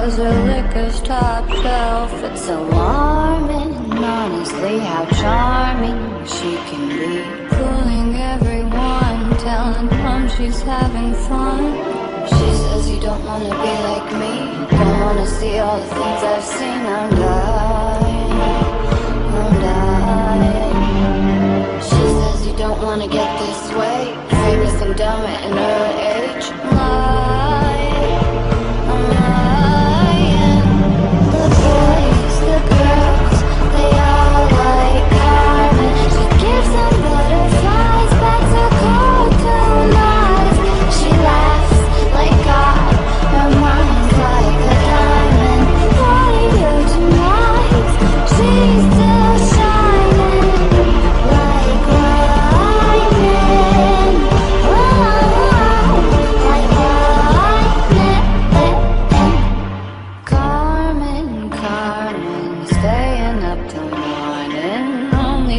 cause her liquor's top shelf It's alarming, honestly, how charming she can be. Fooling everyone, telling them she's having fun. She says you don't wanna be like me. Don't wanna see all the things I've seen. I'm dying, I'm dying She says you don't wanna get this way. Famous and dumb at an early age. Lying,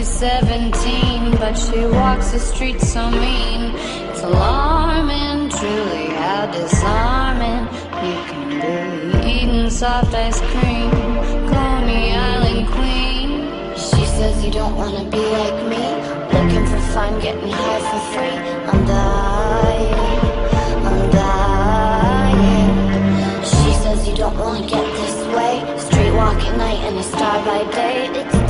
she's 17, but she walks the streets so mean. It's alarming, truly how disarming you can be. Eating soft ice cream, Coney Island queen. She says you don't wanna be like me. Looking for fun, getting high for free. I'm dying, I'm dying. She says you don't wanna get this way. Street walk at night and a star by day. It's